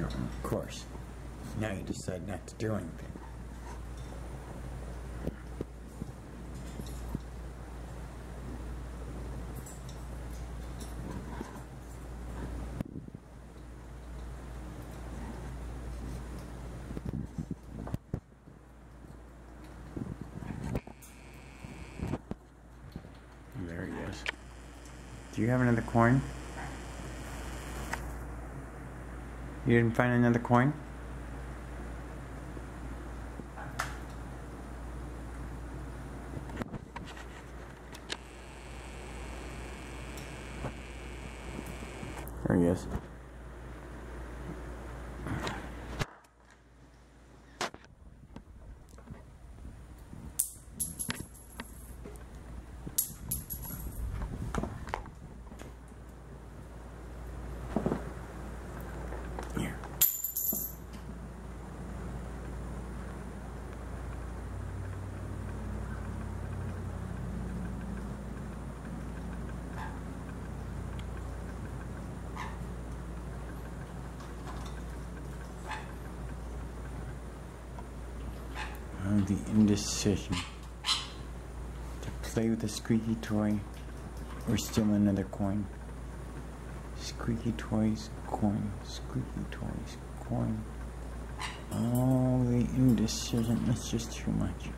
Of course. Now you decide not to do anything. There he is. Do you have another coin? You didn't find another coin? There he is. The indecision. To play with a squeaky toy or steal another coin. Squeaky toys, coin. Squeaky toys, coin. Oh, the indecision. It's just too much.